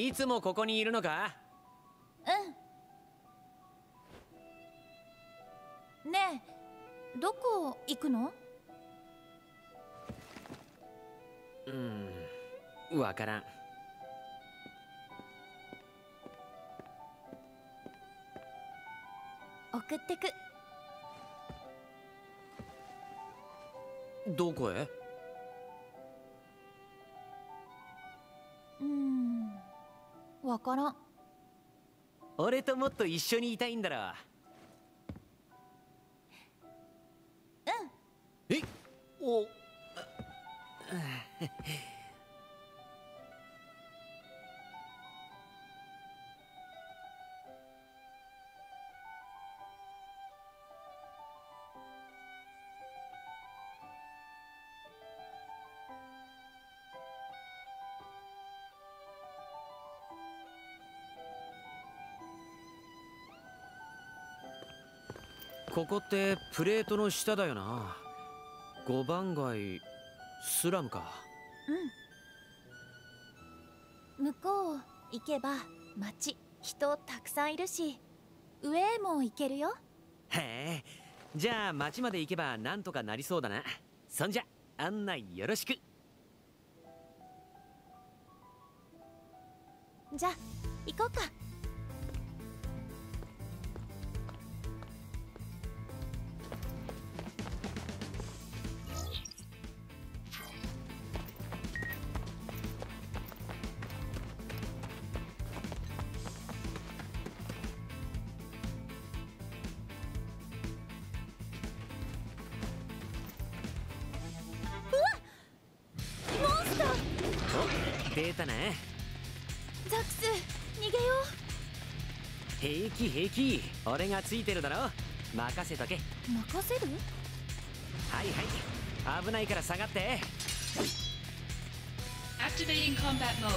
いつもここにいるのか？うん。ねえどこ行くの？うんわからん。送ってく。どこへ？からん俺ともっと一緒にいたいんだろ。うん。え？おここってプレートの下だよな。五番街スラムか。うん。向こう行けば街人たくさんいるし上へも行けるよ。へえ。じゃあ町まで行けばなんとかなりそうだな。そんじゃ案内よろしく。じゃあ行こうかーお出たなザックス逃げよ平気平気。俺がついてるだろ。任せとけ。う任せる？はいはい。危ないから下がって。Activating combat mode.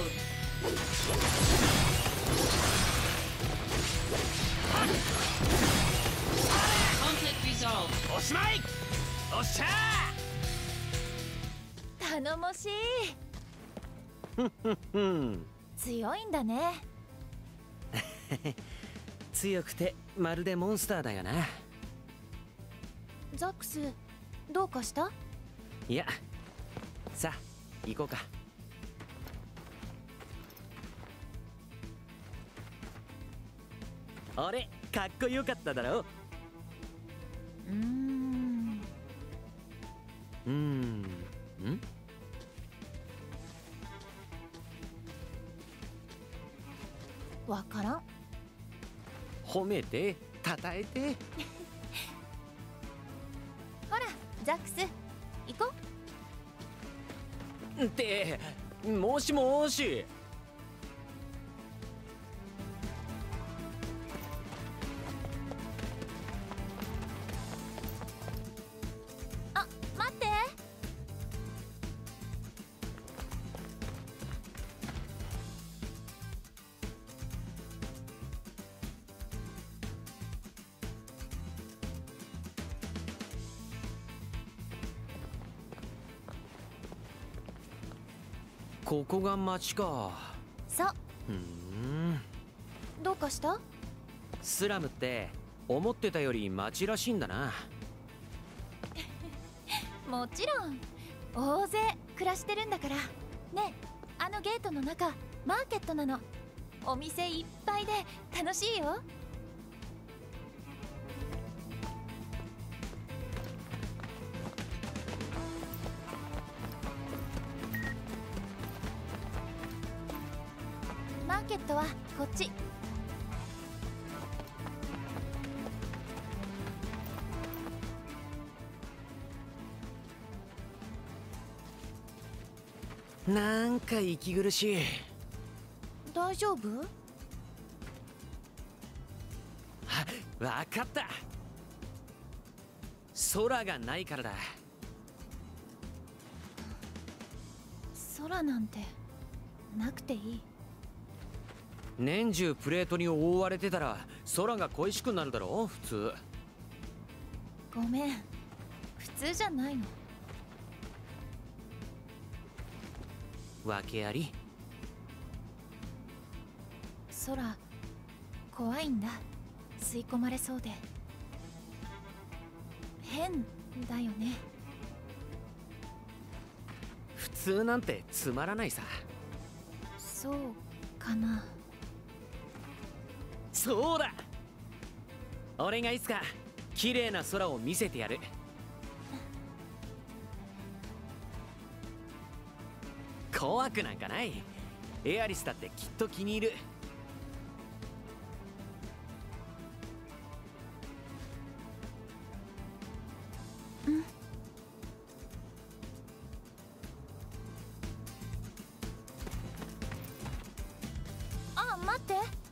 Conflict resolved. おしまい。おっしゃ頼もしい強いんだね。強くてまるでモンスターだよな。ザックスどうかした？いやさあ行こうか。俺かっこよかっただろ？うーん。うーん。ん？わからん。褒めてたたえて。ほらザックス行こってもしもしここが町か。そう。うーん。どうかした？スラムって思ってたより町らしいんだな。もちろん。大勢暮らしてるんだから。ねえあのゲートの中マーケットなの。お店いっぱいで楽しいよこっち。なんか息苦しい。大丈夫？わかった。空がないからだ。空なんてなくていい年中プレートに覆われてたら空が恋しくなるだろ普通。ごめん。普通じゃないの。空怖いんだ。吸い込まれそうで。変だよね。普通なんてつまらないさ。そうかなそうだ。俺がいつか綺麗な空を見せてやる。怖くなんかない。エアリスだってきっと気に入る。あ待って。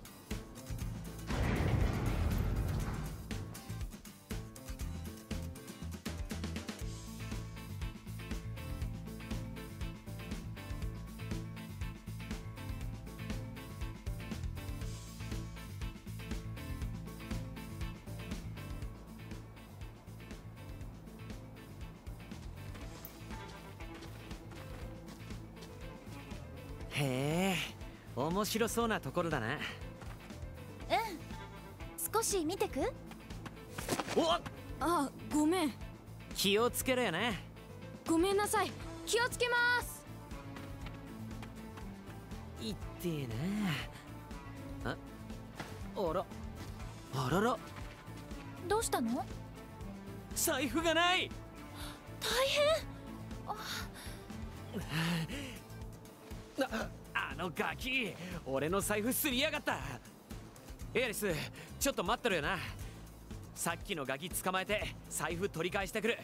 面白そうなところだな。うん。少し見てく？おあごめん。気をつけろよな。ごめんなさい。気をつけます。いってえな。ああら。あらら。どうしたの？財布がないのガキ俺の財布すりやがった。エアリスちょっと待ってろよな。さっきのガキ捕まえて財布取り返してくる。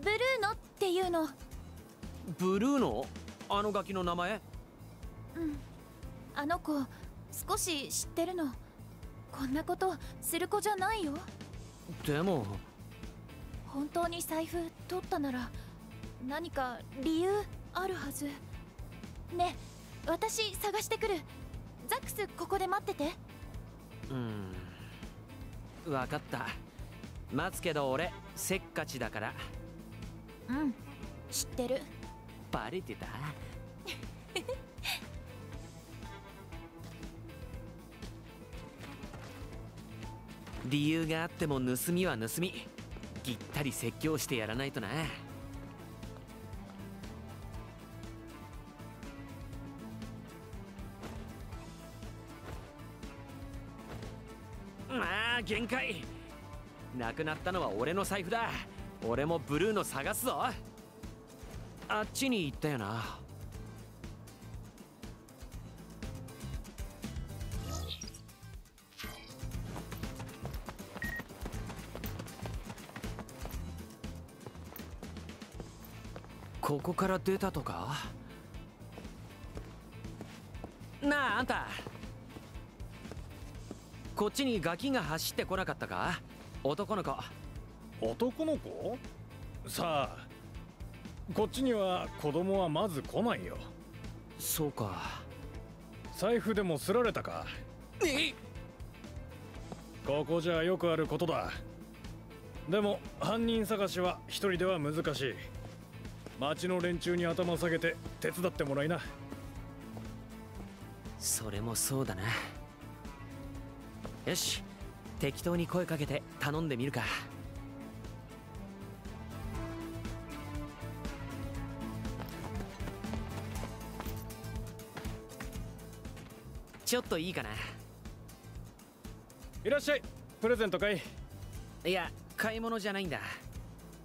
ブルーノっていうの。ブルーのあのガキの名前？うん。あの子少し知ってるの。こんなことする子じゃないよ。でも。本当に財布取ったなら何か理由あるはず。ねえ私探してくる。ザックスここで待ってて。うん。分かった。待つけど俺せっかちだから。うん。知ってる。バレてた？理由があっても盗みは盗み。ぎったり説教してやらないとな限界。なくなったのは俺の財布だ。俺もブルーの探すぞ。あっちに行ったよな。ここから出たとか？なああんた。こっちにガキが走ってこなかったか？男の子。男の子？さあこっちには子供はまず来ないよ。そうか。財布でもすられたか？え？ここじゃよくあることだ。でも犯人探しは一人では難しい。町の連中に頭下げて手伝ってもらいな。それもそうだなよし。適当に声かけて頼んでみるか。ちょっといいかな。いらっしゃい。プレゼントかい。いや買い物じゃないんだ。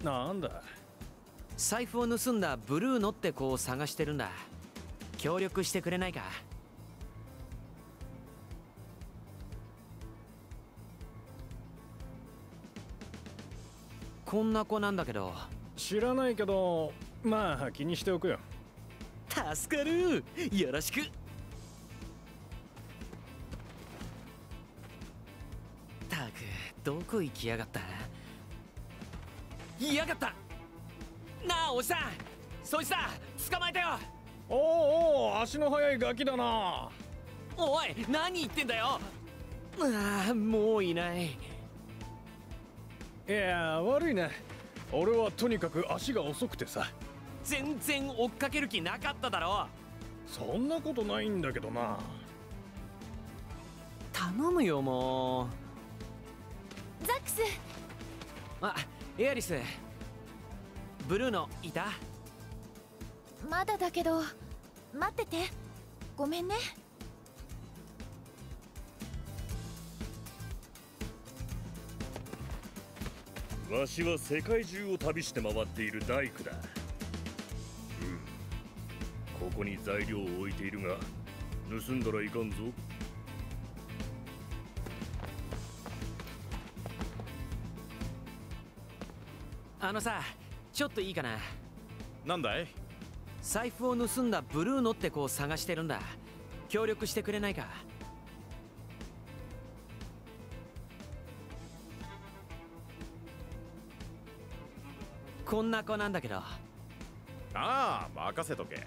なんだ。財布を盗んだブルーノって子を探してるんだ。協力してくれないかこんな子なんだけど。知らないけどまあ気にしておくよ。助かる。よろしく。たくどこ行きやがった？いやがった。なあおじさん。そいつだ。捕まえたよ。おうおう足の速いガキだな。おい何言ってんだよ。ああもういないいや悪いな。俺はとにかく足が遅くてさ。全然追っかける気なかっただろ。そんなことないんだけどな。頼むよもう。ザックス。あエアリス。ブルーノいたまだだけど待ってて。ごめんねわしは世界中を旅して回っている大工だ。うん。ここに材料を置いているが盗んだらいかんぞ。あのさちょっといいかな？なんだい？財布を盗んだブルーノって子を探してるんだ。協力してくれないか？こんな子なんだけど。ああ任せとけ。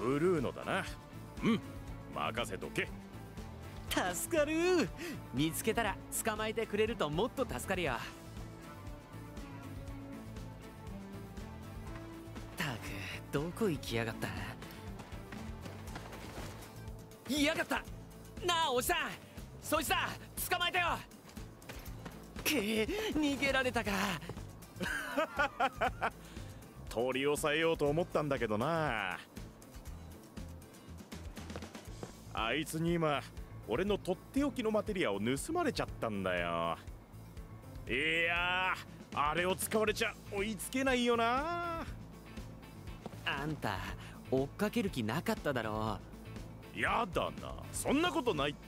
ブルーノだな。うん任せとけ。助かる。見つけたら捕まえてくれるともっと助かるよ。たくどこ行きやがった。いやがった。なあおじさん。そいつだ。捕まえてよ。く逃げられたか 取り押さえようと思ったんだけどな。あいつに今俺のとっておきのマテリアを盗まれちゃったんだよ。いやーあれを使われちゃ追いつけないよな。あんた追っかける気なかっただろ。やだな。そんなことないって。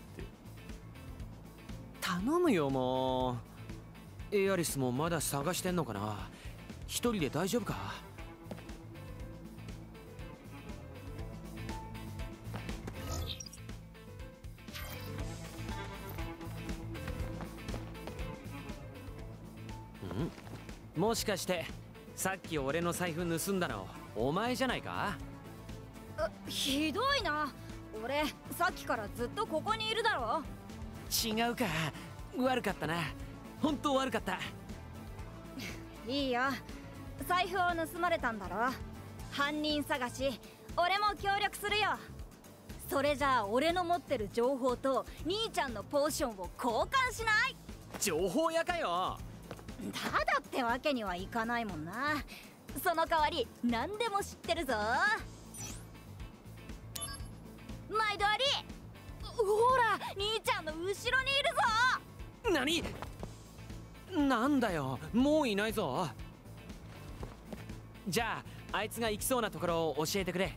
頼むよもう。エアリスもまだ探してんのかな一人で大丈夫か？ん？もしかしてさっき俺の財布盗んだのお前じゃないか？ひどいな。俺さっきからずっとここにいるだろ。違うか？悪かったな。本当悪かった。いいよ財布を盗まれたんだろ？犯人探し俺も協力するよ。それじゃあ俺の持ってる情報と兄ちゃんのポーションを交換しない？情報屋かよ。ただってわけにはいかないもんな。その代わり何でも知ってるぞ。毎度あり。ほら兄ちゃんの後ろにいるぞ。何？なんだよ。もういないぞじゃああいつが行きそうなところを教えてくれ。ん？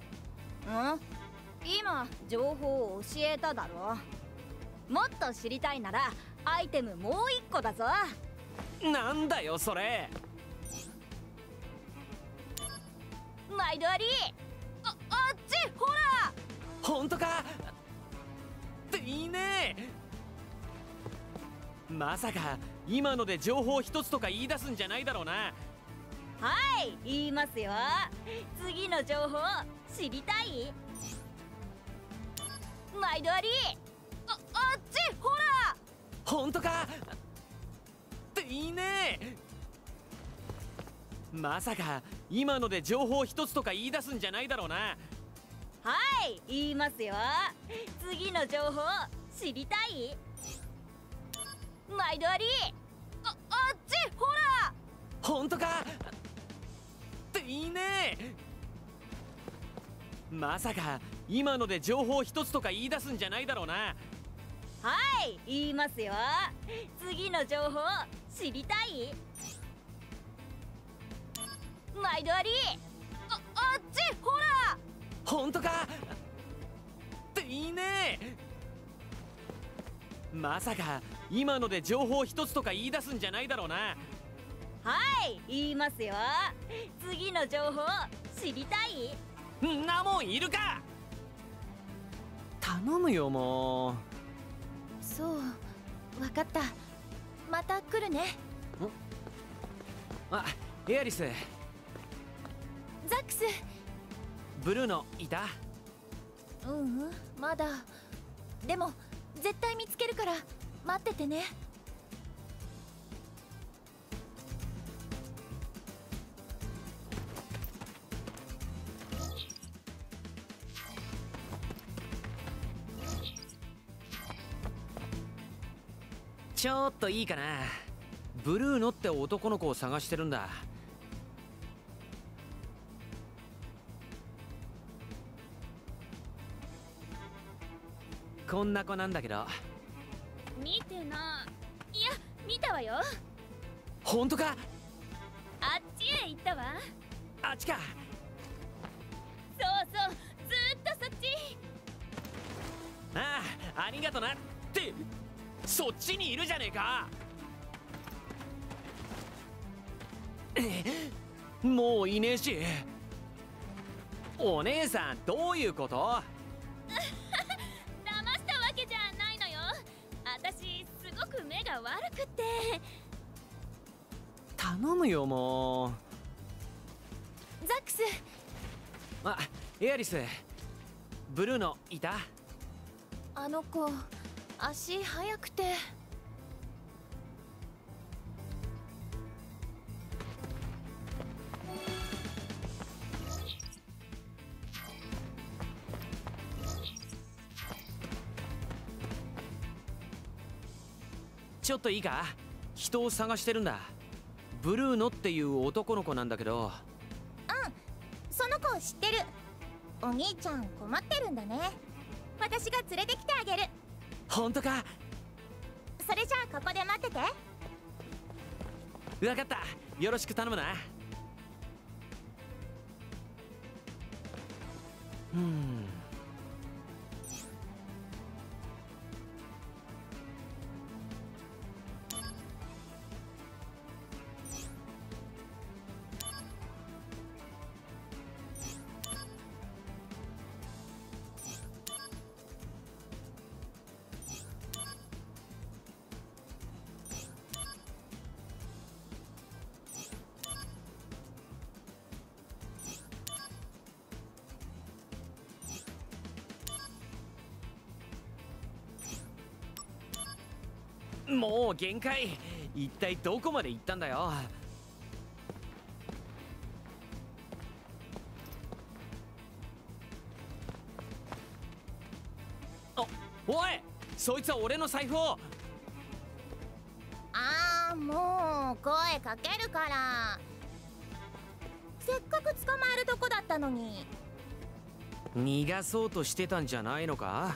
今情報を教えただろ。もっと知りたいならアイテムもう一個だぞ。なんだよそれ。毎度ありああっちほら。本当か？っていいね。まさか今ので情報一つとか言い出すんじゃないだろうなはい言いますよ。次の情報知りたい？毎度あり。ああっちほら！本当か？っていいね。まさか今ので情報一つとか言い出すんじゃないだろうな。はい言いますよ。次の情報知りたい？毎度あり。ああっちほら！本当か？まさか今ので情報一つとか言い出すんじゃないだろうな。はい言いますよ。次の情報知りたい？毎度あり。ああっちほら！本当か？っていいねまさか今ので情報一つとか言い出すんじゃないだろうな。はい言いますよ。次の情報知りたい？んなもんいるか。頼むよもう。そうわかった。また来るね。あエアリス。ザックス。ブルーノいた？うんうんまだ。でも絶対見つけるから待っててねちょっといいかな。ブルーノって男の子を探してるんだ。こんな子なんだけど。見てな。いや見たわよ。本当か？あっちへ行ったわ。あっちか。そうそうずーっとそっち。ああありがとな。ってそっちにいるじゃねえか。え もういねえし。お姉さんどういうこと？騙したわけじゃないのよ。私すごく目が悪くって。頼むよもう。ザックス。あエアリス。ブルーノいたあの子足速くて。ちょっといいか？人を探してるんだ。ブルーノっていう男の子なんだけど。その子を知ってる。お兄ちゃん困ってるんだね。私が連れてきてあげる本当か？それじゃあここで待ってて。分かった。よろしく頼むな。うん限界。一体どこまで行ったんだよ。あおいそいつは俺の財布を。あーもう声かけるから。せっかく捕まえるとこだったのに。逃がそうとしてたんじゃないのか？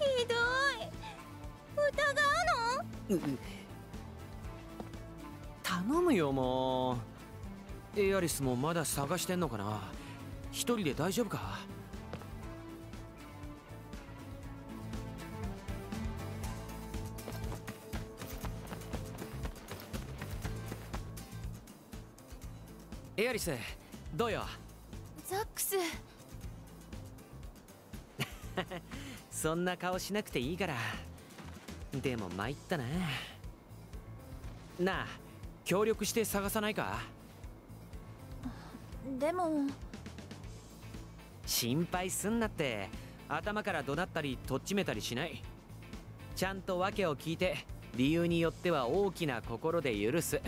ひどい。疑うの？頼むよもう。エアリスもまだ探してんのかな。一人で大丈夫か？エアリスどうよ？ザックス。そんな顔しなくていいから。でも参ったな。なあ協力して探さないか？でも。心配すんなって。頭から怒鳴ったりとっちめたりしない。ちゃんと訳を聞いて理由によっては大きな心で許す。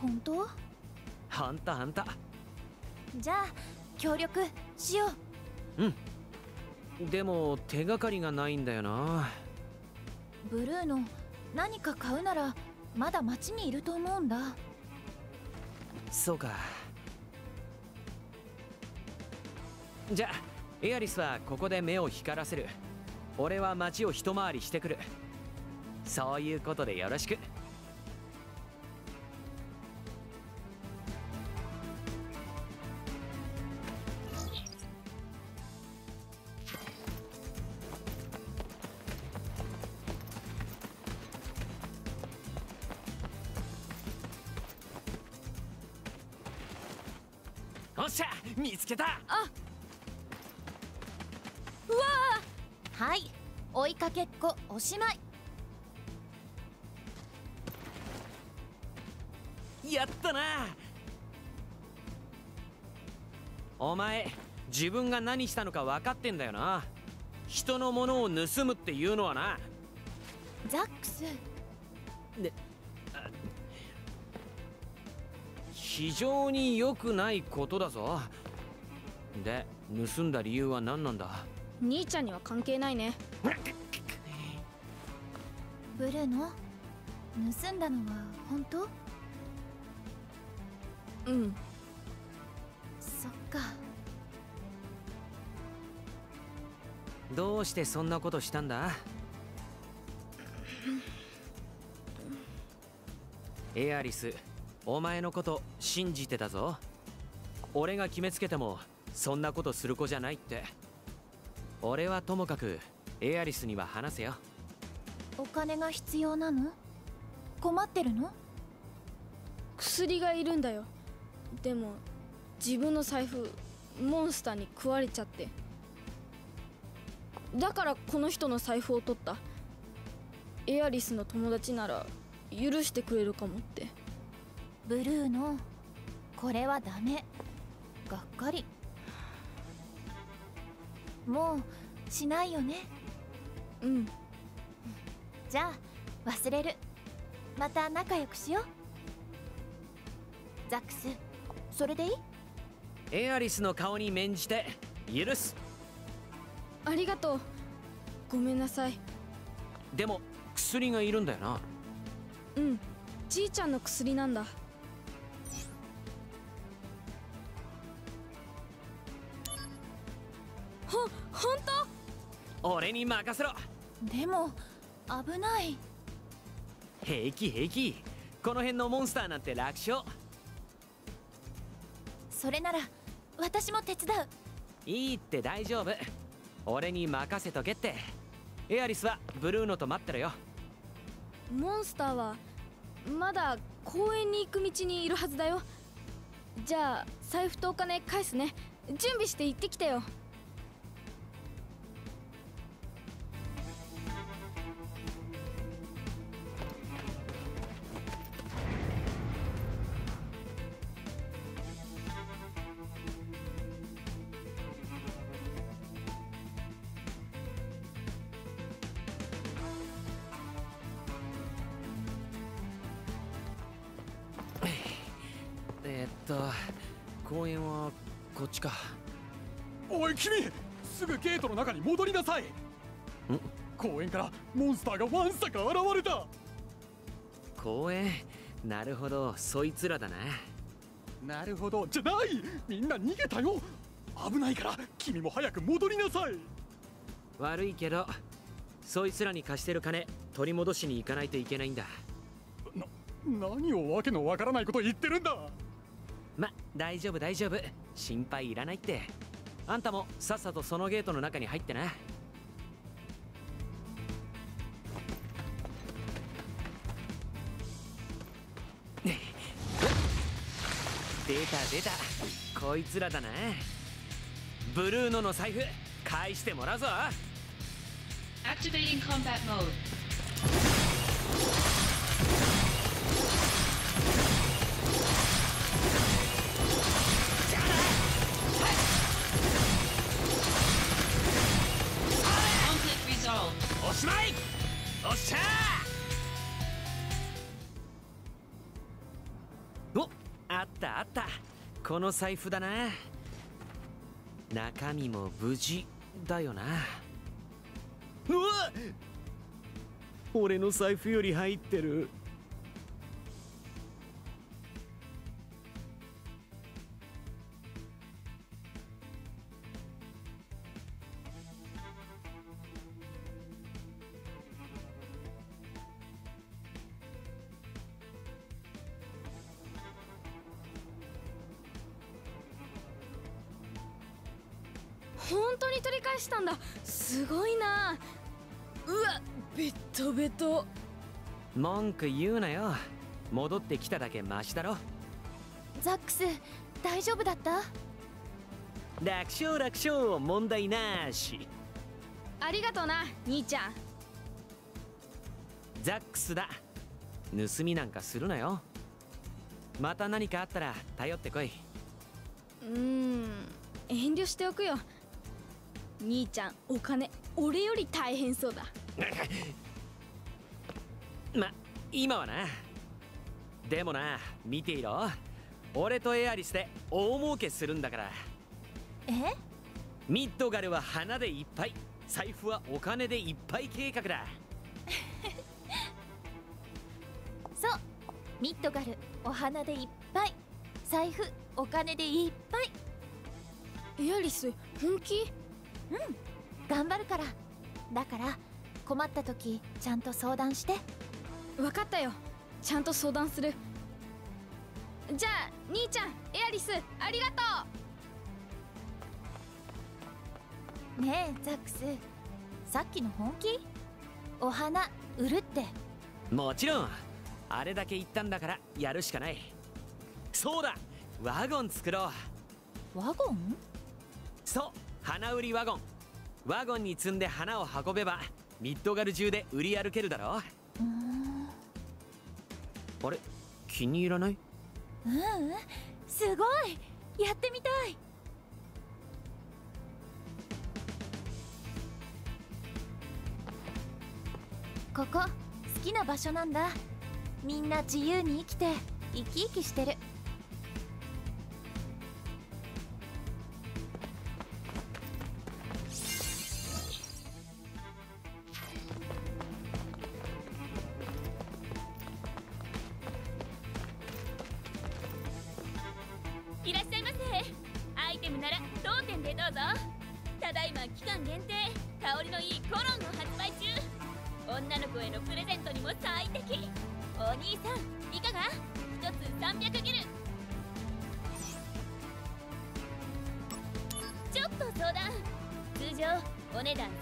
本当？ほんとほんとじゃあ協力しよう。でも手がかりがないんだよな。ブルーの何か買うならまだ町にいると思うんだ。そうか。じゃあエアリスはここで目を光らせる。俺は町を一回りしてくる。そういうことでよろしく。つけた。うわ。あはい。追いかけっこおしまい。やったな。お前自分が何したのか分かってんだよな。人のものを盗むっていうのはな。ザックス。非常に良くないことだぞで盗んだ理由は何なんだ？兄ちゃんには関係ないね。ブルーノ盗んだのは本当？うん。そっか。どうしてそんなことしたんだ？エアリスお前のこと信じてたぞ。俺が決めつけてもそんなことする子じゃないって。俺はともかくエアリスには話せよ。お金が必要なの？困ってるの？薬がいるんだよ。でも自分の財布モンスターに食われちゃって。だからこの人の財布を取った。エアリスの友達なら許してくれるかもって。ブルーノこれはダメ。がっかりもうしないよね。うん。じゃあ忘れる。また仲良くしよう。ザックスそれでいい？エアリスの顔に免じて許す。ありがとう。ごめんなさい。でも薬がいるんだよな。うん。じいちゃんの薬なんだ俺に任せろ。でも危ない。平気平気。この辺のモンスターなんて楽勝。それなら私も手伝う。いいって大丈夫。俺に任せとけって。エアリスはブルーノと待ってろよ。モンスターはまだ公園に行く道にいるはずだよ。じゃあ財布とお金返すね。準備して行ってきてよ公園はこっちか。おい君すぐゲートの中に戻りなさい。公園からモンスターがわんさか現れた。公園？なるほど。そいつらだな。なるほど。じゃない。みんな逃げたよ。危ないから君も早く戻りなさい。悪いけどそいつらに貸してる金取り戻しに行かないといけないんだ。何をわけのわからないこと言ってるんだま大丈夫大丈夫。心配いらないって。あんたもさっさとそのゲートの中に入ってな。出た出た。こいつらだな。ブルーノの財布返してもらうぞ。Activating combat mode. しまい。おっしゃ。おあったあった。この財布だな。中身も無事だよな。うわっ。俺の財布より入ってる。当に取り返したんだ。すごいな。うわベットベト文句言うなよ。戻ってきただけマシだろ。ザックス大丈夫だった？楽勝楽勝問題なし。ありがとうな兄ちゃん。ザックスだ。盗みなんかするなよ。また何かあったら頼ってこい。うーん遠慮しておくよ兄ちゃんお金俺より大変そうだ。ま今はな。でもな見ていろ。俺とエアリスで大儲けするんだから。え？ミッドガルは花でいっぱい財布はお金でいっぱい計画だ。ミッドガルお花でいっぱい財布お金でいっぱい。エアリス本気？頑張るから。だから困った時ちゃんと相談して。分かったよ。ちゃんと相談する。じゃあ兄ちゃんエアリスありがとねえザックス。さっきの本気？お花売るって。もちろん。あれだけ言ったんだからやるしかない。そうだ。ワゴン作ろう。ワゴン？そう花売りワゴン。ワゴンに積んで花を運べばミッドガル中で売り歩けるだろう。あれ？気に入らない？うんうん。すごい。やってみたい。ここ好きな場所なんだ。みんな自由に生きて生き生きしてる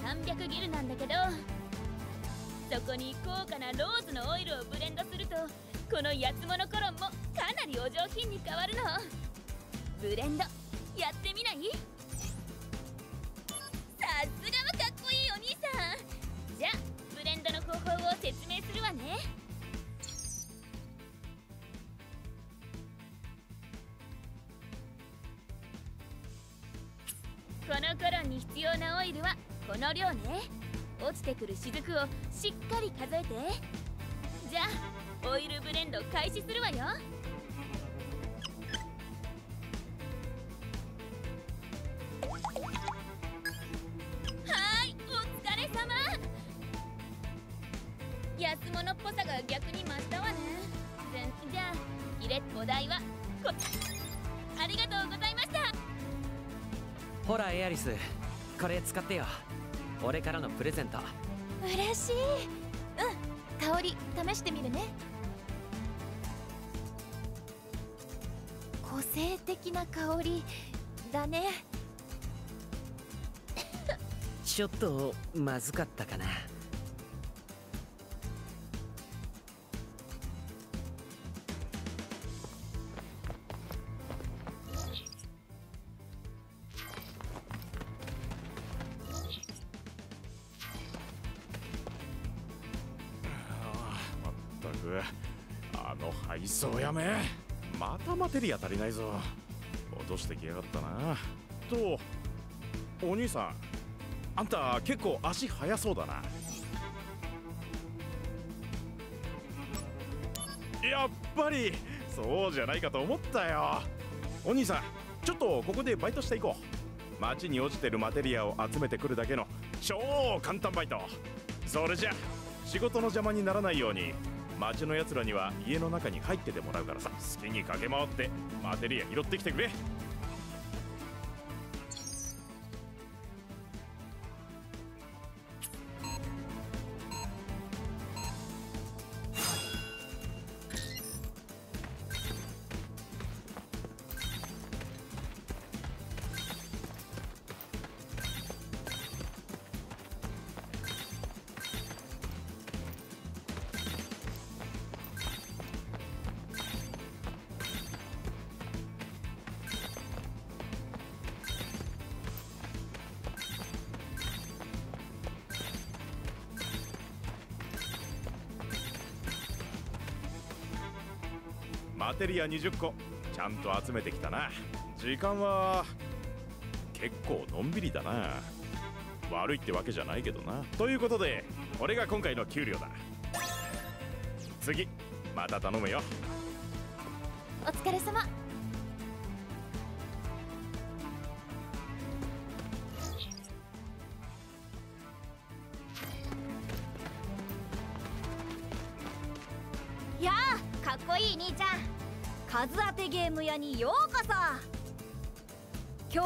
300ギルなんだけどそこに高価なローズのオイルをブレンドするとこの安物コロンもかなりお上品に変わるの。ブレンドやってみない？さすがはかっこいいお兄さん。じゃあブレンドの方法を説明するわね。このコロンに必要なオイルはこの量ね。落ちてくる雫をしっかり数えて。じゃあオイルブレンド開始するわよ。はーいお疲れ様。安物っぽさが逆に増したわね。じゃあ入れお代はこありがとうございました。ほらエアリス。これ使ってよ。俺からのプレゼント。嬉しい。うん香り試してみるね。個性的な香り。だね。ちょっとまずかったかなテリア足りないぞ。落としてきやがったな。とお兄さんあんた結構足速そうだな。やっぱりそうじゃないかと思ったよ。お兄さんちょっとここでバイトしていこう。街に落ちてるマテリアを集めてくるだけの超簡単バイト。それじゃ仕事の邪魔にならないように。町のやつらには家の中に入っててもらうからさ。好きに駆け回ってマテリア拾ってきてくれ。マテリア20個。ちゃんと集めてきたな。時間は結構のんびりだな。悪いってわけじゃないけどな。ということでこれが今回の給料だ。次また頼むよ。お疲れ様。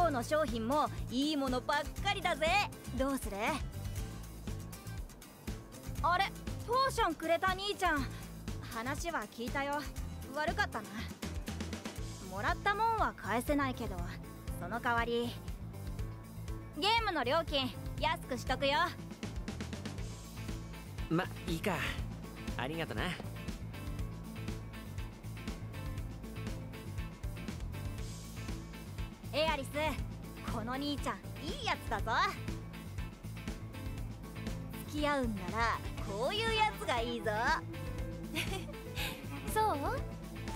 今日の商品もいいものばっかりだぜ。どうする？あれ？ポーションくれた兄ちゃん。話は聞いたよ。悪かったな。もらったもんは返せないけどその代わり。ゲームの料金安くしとくよ。まいいか。ありがとな。エアリスこの兄ちゃんいいやつだぞ。付き合うんならこういうやつがいいぞ。そう？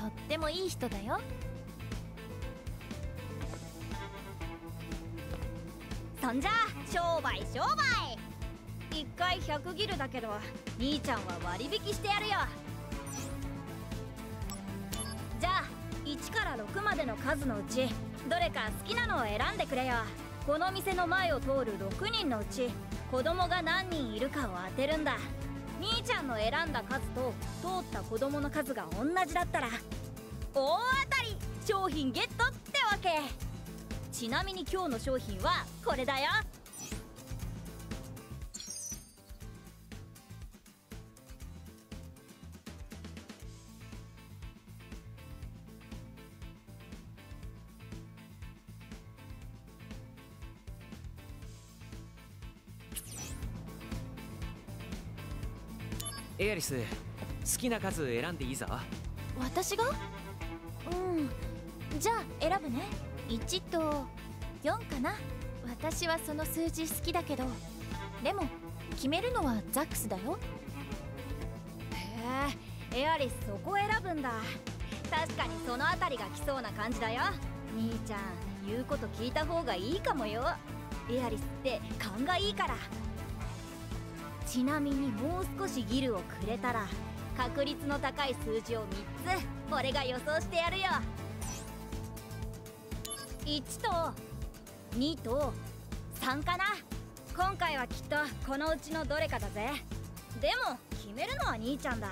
とってもいい人だよ。そんじゃ商売商売。1回100ギルだけど兄ちゃんは割引してやるよ。じゃあ1から6までの数のうちどれか好きなのを選んでくれよ。この店の前を通る6人のうち子供が何人いるかを当てるんだ。兄ちゃんの選んだ数と通った子供の数が同じだったら大当たり商品ゲットってわけ。ちなみに今日の商品はこれだよ。エアリス好きな数選んでいいぞ。私が？うん。じゃあ選ぶね。1と4かな。私はその数字好きだけど。でも決めるのはザックスだよ。へえエアリスそこ選ぶんだ。確かにそのあたりが来そうな感じだよ。兄ちゃん言うこと聞いた方がいいかもよ。エアリスって勘がいいからちなみにもう少しギルをくれたら確率の高い数字を3つ俺が予想してやるよ。1と2と3かな。今回はきっとこのうちのどれかだぜ。でも決めるのは兄ちゃんだ。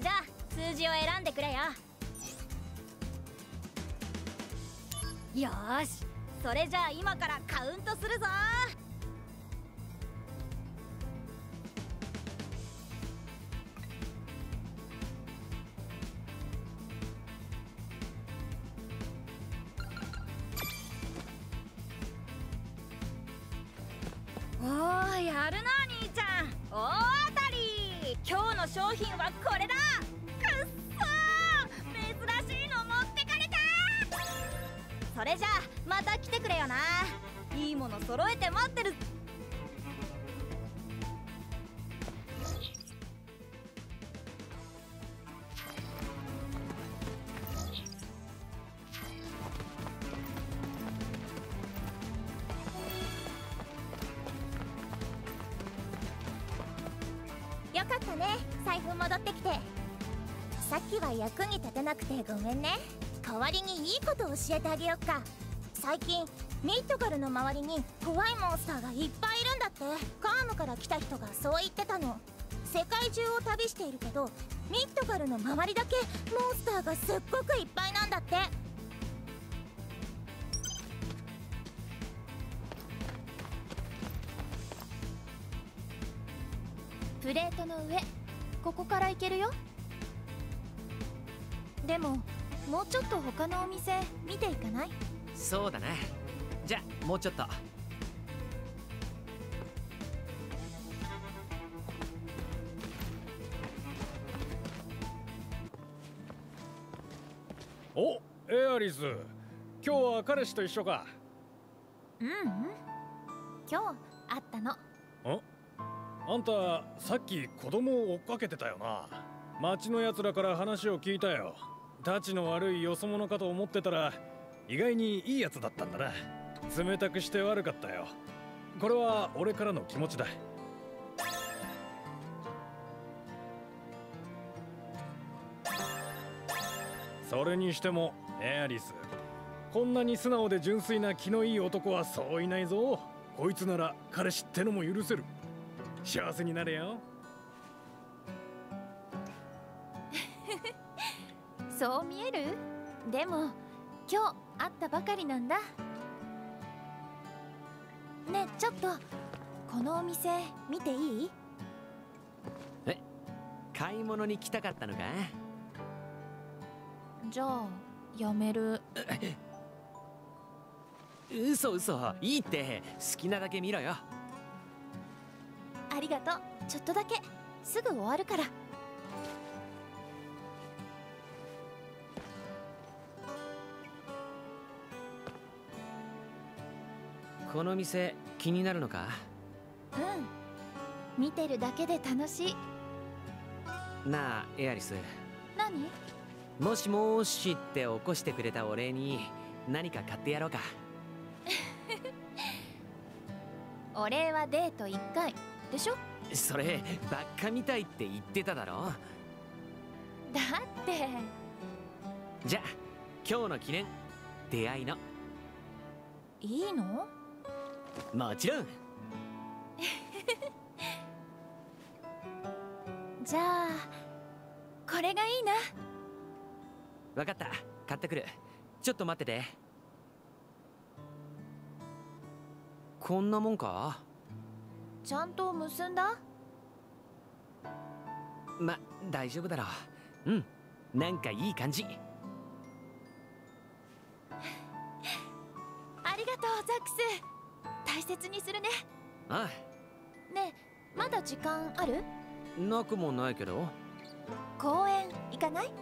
じゃあ数字を選んでくれよ。よしそれじゃあ今からカウントするぞ。さっきは役に立てなくてごめんね。代わりにいいこと教えてあげよっか。最近ミッドガルの周りに怖いモンスターがいっぱいいるんだって。カームから来た人がそう言ってたの。世界中を旅しているけどミッドガルの周りだけモンスターがすっごくいっぱいなんだって。プレートの上ここから行けるよ。でももうちょっと他のお店見ていかない？そうだな。じゃあもうちょっと。おエアリス。今日は彼氏と一緒か？うんうん。今日会ったの。ん？あんたさっき子供を追っかけてたよな。町の奴らから話を聞いたよたちの悪いよそ者かと思ってたら意外にいいやつだったんだな。冷たくして悪かったよ。これは俺からの気持ちだ。それにしてもエアリスこんなに素直で純粋な気のいい男はそういないぞ。こいつなら彼氏ってのも許せる。幸せになれよ。そう見える？でも今日会ったばかりなんだ。ねえちょっとこのお店見ていい？買い物に来たかったのか？じゃあやめる。嘘嘘いいって。好きなだけ見ろよ。ありがとう。ちょっとだけ。すぐ終わるからこの店気になるのか？うん。見てるだけで楽しい。なあエアリス。何？もしもーしって起こしてくれたお礼に何か買ってやろうか？お礼はデート1回。でしょ？そればっかみたいって言ってただろ？だって。じゃあ今日の記念出会いの。いいの？もちろん。じゃあこれがいいな。わかった。買ってくる。ちょっと待ってて。こんなもんか？ちゃんと結んだ？ま大丈夫だろ。ううん。なんかいい感じ。ありがとうザックス大切にするね。あねえまだ時間ある？あなくもないけど。公園行かない？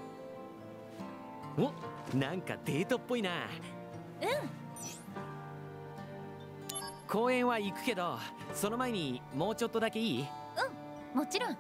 おなんかデートっぽいな。うん。公園は行くけどその前にもうちょっとだけいい？もちろん